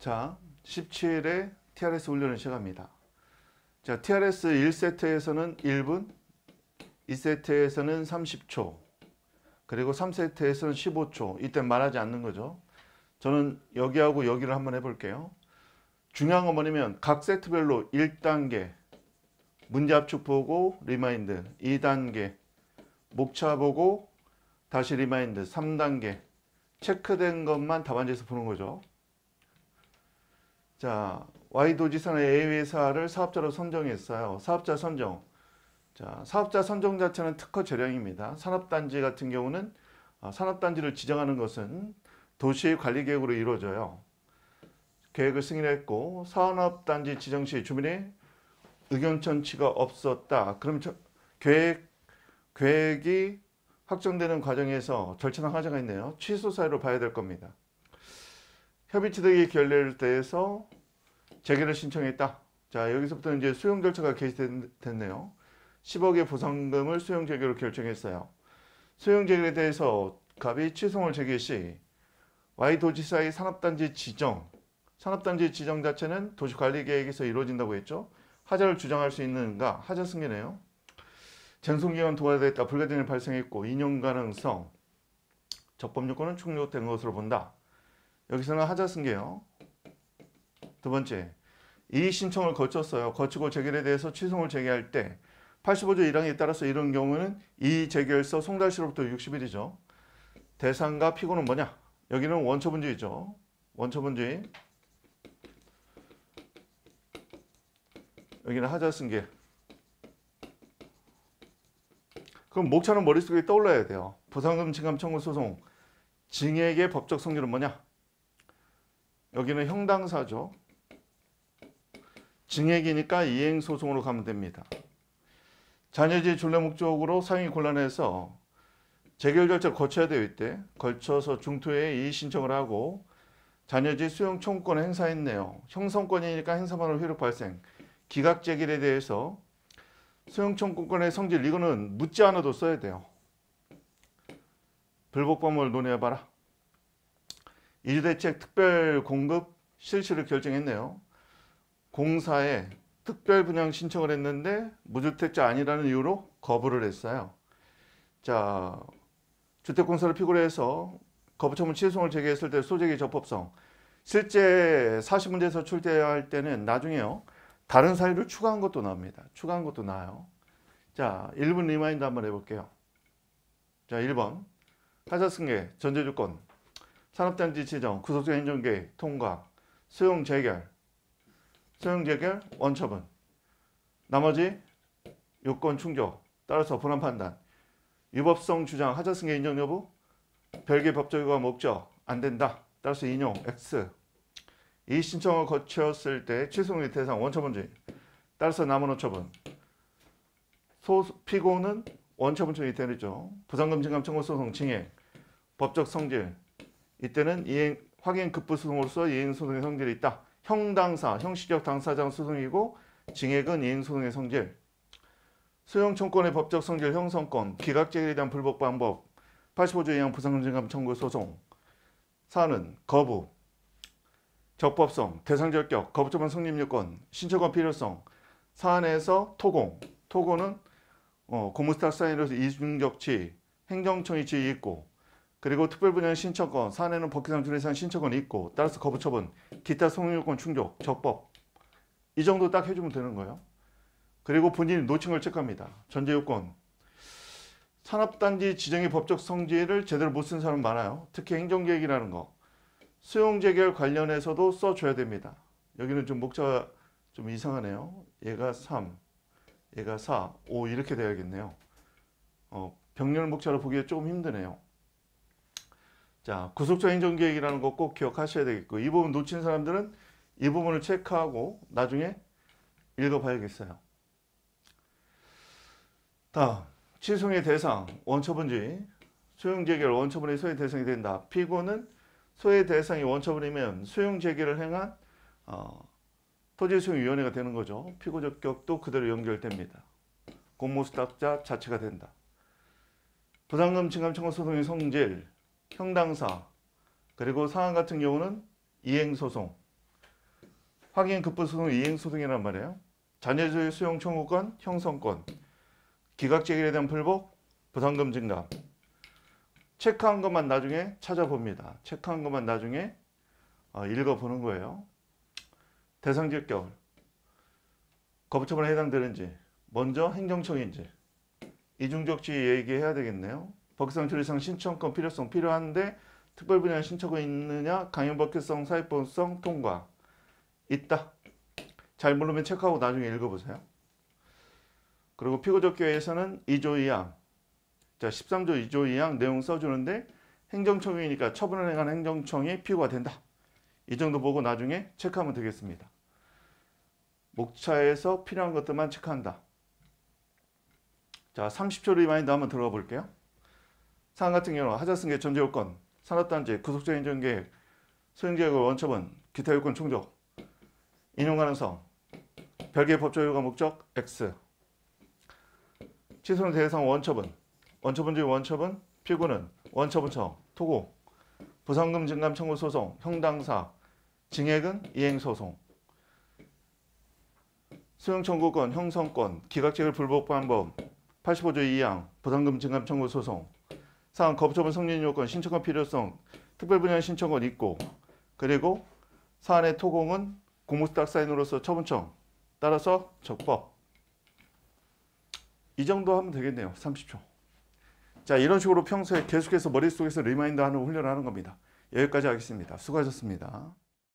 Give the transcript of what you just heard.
자, 17회 TRS 훈련을 시작합니다. 자, TRS 1세트에서는 1분, 2세트에서는 30초, 그리고 3세트에서는 15초. 이때 말하지 않는 거죠. 저는 여기하고 여기를 한번 해볼게요. 중요한 건 뭐냐면 각 세트별로 1단계 문제 압축 보고 remind 2단계 목차 보고 다시 remind 3단계 체크된 것만 답안지에서 푸는 거죠. 자, Y 도지사는 A 회사를 사업자로 선정했어요. 사업자 선정. 자, 사업자 선정 자체는 특허 재량입니다. 산업단지 같은 경우는 아, 산업단지를 지정하는 것은 도시 관리 계획으로 이루어져요. 계획을 승인했고 산업단지 지정 시 주민의 의견 전치가 없었다. 그럼 저, 계획 계획이 확정되는 과정에서 절차상 하자가 있네요. 취소 사유로 봐야 될 겁니다. 협의 취득의 결례를 대해서 재개를 신청했다. 자 여기서부터 이제 수용 절차가 개시됐네요. 10억의 보상금을 수용 재개로 결정했어요. 수용 재개에 대해서 갑이 취소를 재개 시 Y도지사의 산업단지 지정 산업단지 지정 자체는 도시관리계획에서 이루어진다고 했죠. 하자를 주장할 수 있는가? 하자 승계네요. 쟁송기간 도과됐다. 불가증이 발생했고 인용 가능성 적법 요건은 충족된 것으로 본다. 여기서는 하자 승계요. 두 번째, 이 신청을 거쳤어요. 거치고 재결에 대해서 취소를 제기할 때 85조 1항에 따라서 이런 경우는 이 재결서 송달시로부터 60일이죠. 대상과 피고는 뭐냐? 여기는 원처분주의죠. 원처분주의. 여기는 하자 승계. 그럼 목차는 머릿속에 떠올라야 돼요. 보상금 징감 청구 소송. 징액의 법적 성질은 뭐냐? 여기는 형당사죠. 징액이니까 이행소송으로 가면 됩니다. 자녀지 존내 목적으로 사용이 곤란해서 재결 절차를 거쳐야 돼요. 이때 걸쳐서 중투에 이의 신청을 하고 자녀지 수용 청구권을 행사했네요. 형성권이니까 행사만으로 효력 발생. 기각 재결에 대해서 수용 청구권의 성질 이거는 묻지 않아도 써야 돼요. 불복범을 논의해봐라. 이주대책 특별 공급 실시를 결정했네요. 공사에 특별 분양 신청을 했는데 무주택자 아니라는 이유로 거부를 했어요. 자, 주택공사를 피고로 해서 거부처분 취소를 제기했을 때 소제기 적법성 실제 사실문제에서 출제할 때는 나중에요. 다른 사유를 추가한 것도 나옵니다. 추가한 것도 나와요. 자, 1분 remind 한번 해볼게요. 자, 1번 하자 승계 전제조건 산업단지 지정 구속적 행정계획 통과 수용 재결 수용 재결 원처분. 나머지 요건 충족 따라서 불안 판단. 위법성 주장 하자 승계 인정 여부 별개 법적과 목적 안 된다. 따라서 인용 X. 이 신청을 거쳤을 때 취소의 대상 원처분주의 따라서 남은 원처분. 소 피고는 원처분주의 되죠. 부상금 징감 청구 소송 징행 법적 성질 이때는 이행 확인 급부 소송으로서 이행 소송의 성질이 있다. 형당사, 형식적 당사자는 소송이고 징액은 이행 소송의 성질. 수용 청권의 법적 성질 형성권, 기각제에 대한 불복 방법, 85조 이항 부상증감 청구 소송. 사는 거부, 적법성, 대상절격, 거부처분 성립요건, 신청권 필요성, 사안에서 토공, 토고는 어, 고무스탁 사인으로서 이중격치, 행정청이 지위 있고 그리고 특별분양 신청권, 사안에는 법규상 준해상 신청권이 있고 따라서 거부처분, 기타 성립요건 충족, 적법 이 정도 딱 해주면 되는 거예요. 그리고 본인이 놓친 걸 체크합니다. 전제요건 산업단지 지정의 법적 성질을 제대로 못 쓴 사람 많아요. 특히 행정계획이라는 거 수용재결 관련해서도 써줘야 됩니다. 여기는 좀 목차가 좀 이상하네요. 얘가 3, 얘가 4, 5 이렇게 돼야겠네요. 어, 병렬 목차로 보기에 조금 힘드네요. 자, 구속적 행정계획이라는 거 꼭 기억하셔야 되겠고 이 부분 놓친 사람들은 이 부분을 체크하고 나중에 읽어봐야겠어요. 다음, 취소의 대상, 원처분주의, 수용재결 원처분의 소의 대상이 된다. 피고는 소의 대상이 원처분이면 수용재결을 행한 어, 토지수용위원회가 되는 거죠. 피고 적격도 그대로 연결됩니다. 공모수탁자 자체가 된다. 부담금 징감 청구 소송의 성질, 형당사 그리고 상한 같은 경우는 이행소송 확인 급부 소송 이행 소송이란 말이에요. 자녀주의 수용 청구권, 형성권, 기각 제기에 대한 불복, 부담금 증감. 체크한 것만 나중에 찾아봅니다. 체크한 것만 나중에 어, 읽어보는 거예요. 대상지역 겨울. 거부처분에 해당되는지, 먼저 행정청인지, 이중적지 얘기해야 되겠네요. 법규상 조리상 신청권 필요성 필요한데 특별 분야 신청권 있느냐? 강연 법규성, 사회법성 통과 있다. 잘 모르면 체크하고 나중에 읽어보세요. 그리고 피고적교에서는 2조 2항, 자 13조 2조 2항 내용 써주는데 행정청이니까 처분을 행한 행정청이 피고가 된다. 이 정도 보고 나중에 체크하면 되겠습니다. 목차에서 필요한 것들만 체크한다. 자 30초 리마인드 한번 들어가 볼게요. 사안 같은 경우 하자승계 전제요건, 산업단지, 구속적 행정계획, 소행계획의 원처분, 기타 요건 충족, 인용 가능성, 별개의 법적 요구 목적 X, 취소는 대상 원처분, 원처분 중 원처분, 피고는 원처분청, 토고, 부상금 증감 청구 소송, 형당사, 증액은 이행 소송, 수용 청구권, 형성권, 기각재결 불복 방법, 85조 2항, 보상금 증감 청구 소송, 사항 거부처분 승인 요건, 신청권 필요성, 특별 분양 신청권 있고, 그리고 사안의 토공은 공무수탁 사인으로서 처분청, 따라서 적법. 이 정도 하면 되겠네요. 30초. 자, 이런 식으로 평소에 계속해서 머릿속에서 remind 하는 훈련을 하는 겁니다. 여기까지 하겠습니다. 수고하셨습니다.